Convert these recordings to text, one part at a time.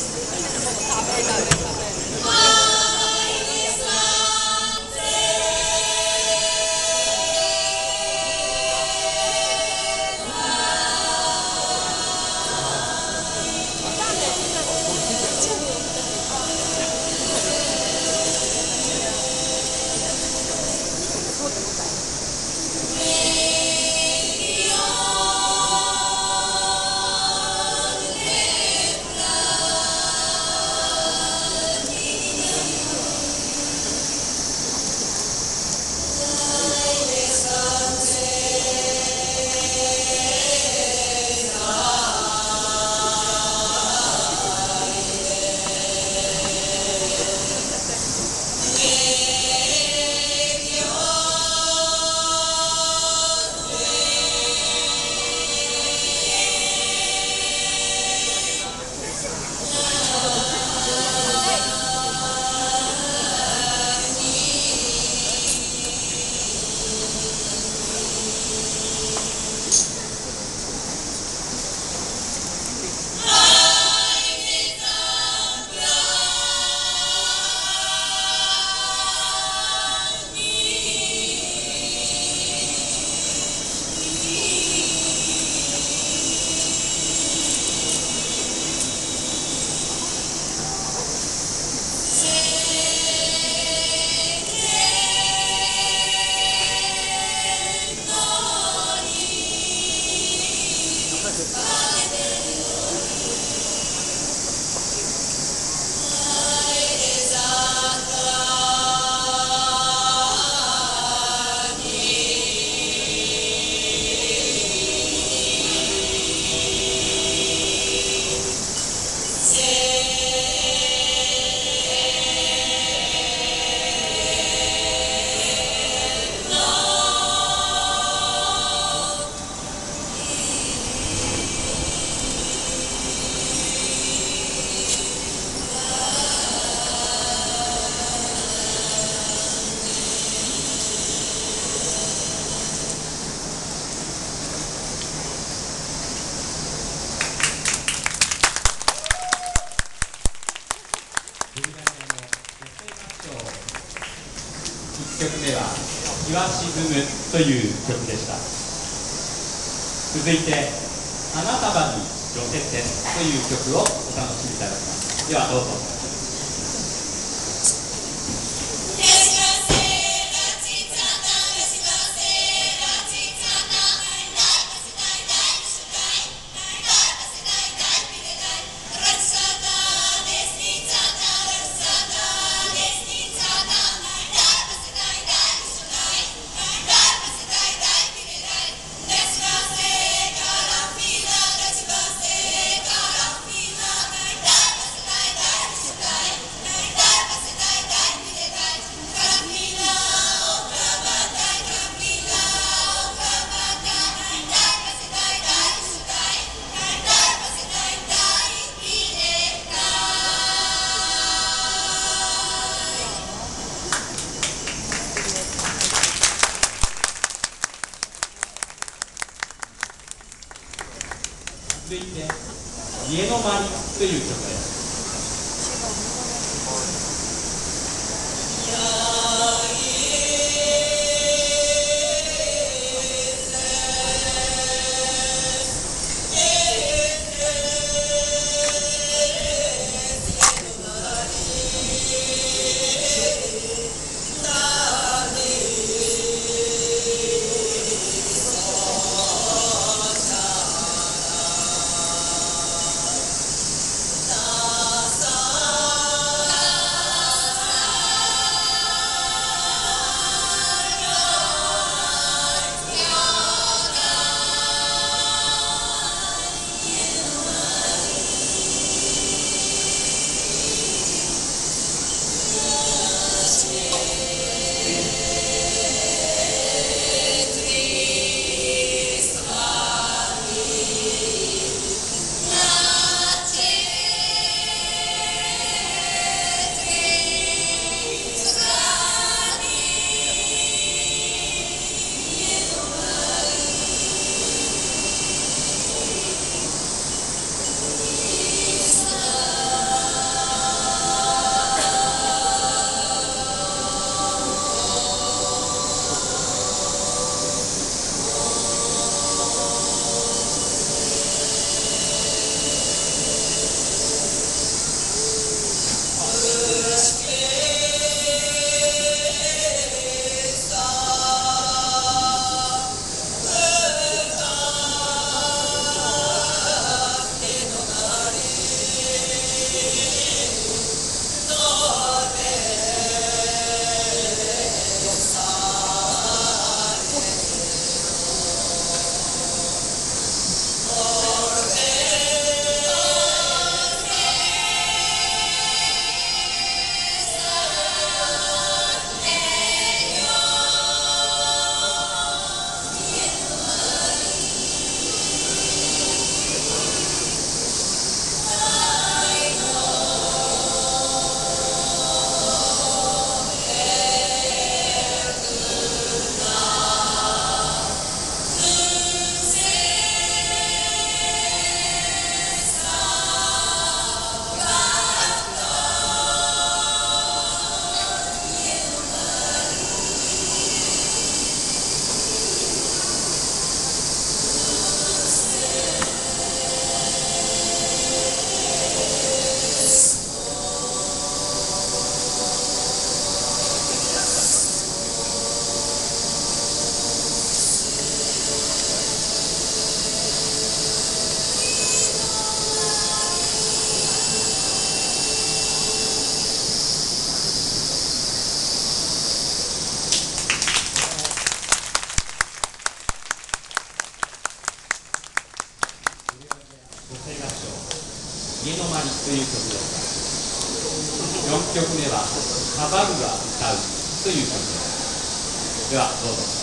Peace. 曲目は「日は沈む」という曲でした。続いて「花束に寄せて」という曲をお楽しみいただきます。ではどうぞ。カバンが歌うという曲です。ではどうぞ。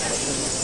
ます